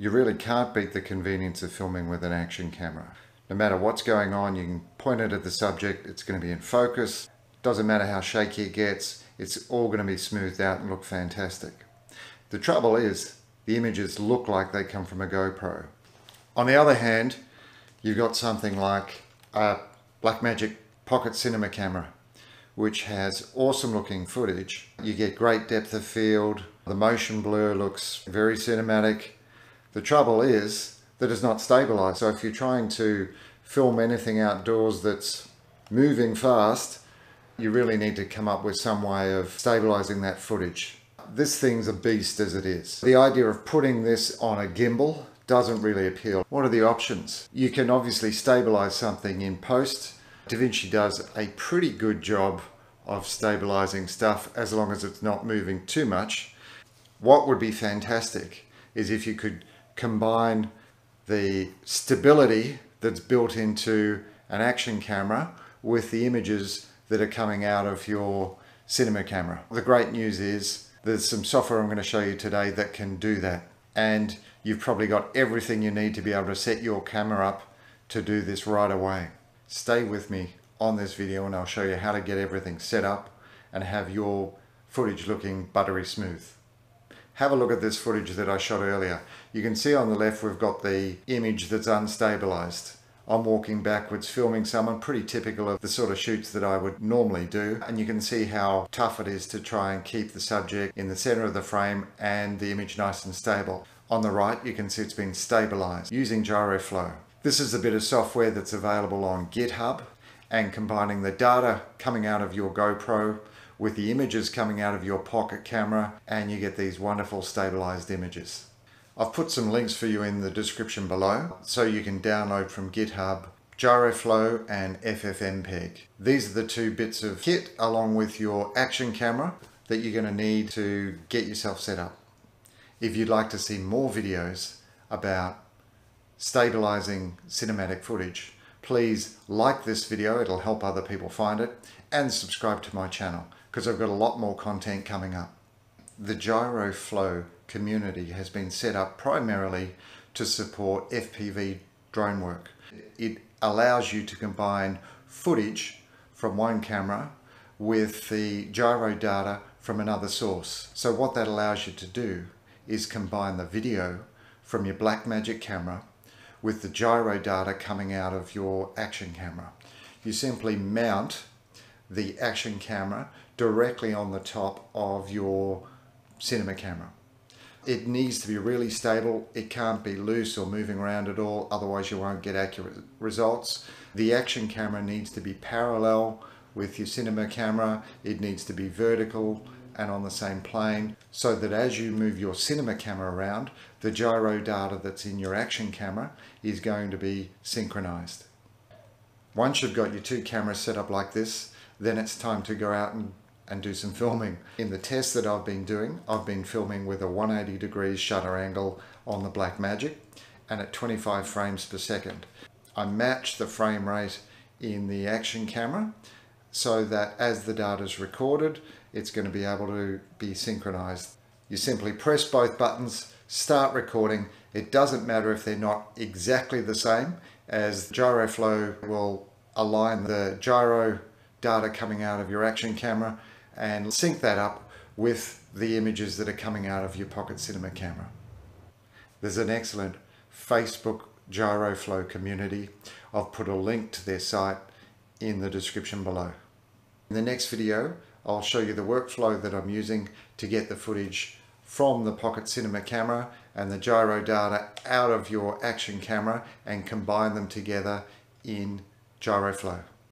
You really can't beat the convenience of filming with an action camera. No matter what's going on, you can point it at the subject, it's going to be in focus. Doesn't matter how shaky it gets, it's all going to be smoothed out and look fantastic. The trouble is, the images look like they come from a GoPro. On the other hand, you've got something like a Blackmagic Pocket Cinema camera, which has awesome looking footage. You get great depth of field, the motion blur looks very cinematic. The trouble is that it's not stabilized. So if you're trying to film anything outdoors that's moving fast, you really need to come up with some way of stabilizing that footage. This thing's a beast as it is. The idea of putting this on a gimbal doesn't really appeal. What are the options? You can obviously stabilize something in post. DaVinci does a pretty good job of stabilizing stuff as long as it's not moving too much. What would be fantastic is if you could combine the stability that's built into an action camera with the images that are coming out of your cinema camera. The great news is there's some software I'm going to show you today that can do that. And you've probably got everything you need to be able to set your camera up to do this right away. Stay with me on this video and I'll show you how to get everything set up and have your footage looking buttery smooth. Have a look at this footage that I shot earlier. You can see on the left we've got the image that's unstabilized. I'm walking backwards filming someone pretty typical of the sort of shoots that I would normally do and you can see how tough it is to try and keep the subject in the center of the frame and the image nice and stable. On the right you can see it's been stabilized using GyroFlow. This is a bit of software that's available on GitHub and combining the data coming out of your GoPro with the images coming out of your pocket camera and you get these wonderful stabilized images. I've put some links for you in the description below so you can download from GitHub Gyroflow and FFmpeg. These are the two bits of kit along with your action camera that you're going to need to get yourself set up. If you'd like to see more videos about stabilizing cinematic footage, please like this video, it'll help other people find it, and subscribe to my channel because I've got a lot more content coming up. The Gyroflow community has been set up primarily to support FPV drone work. It allows you to combine footage from one camera with the gyro data from another source. So what that allows you to do is combine the video from your Blackmagic camera with the gyro data coming out of your action camera. You simply mount the action camera directly on the top of your cinema camera. It needs to be really stable. It can't be loose or moving around at all, otherwise you won't get accurate results. The action camera needs to be parallel with your cinema camera. It needs to be vertical and on the same plane so that as you move your cinema camera around, the gyro data that's in your action camera is going to be synchronized. Once you've got your two cameras set up like this, then it's time to go out and, and do some filming. In the test that I've been doing, I've been filming with a 180 degrees shutter angle on the Blackmagic and at 25 frames per second. I match the frame rate in the action camera so that as the data is recorded, it's going to be able to be synchronized. You simply press both buttons, start recording. It doesn't matter if they're not exactly the same as GyroFlow will align the gyro data coming out of your action camera and sync that up with the images that are coming out of your pocket cinema camera. There's an excellent Facebook GyroFlow community. I've put a link to their site in the description below. In the next video, I'll show you the workflow that I'm using to get the footage from the Pocket Cinema camera and the gyro data out of your action camera and combine them together in GyroFlow.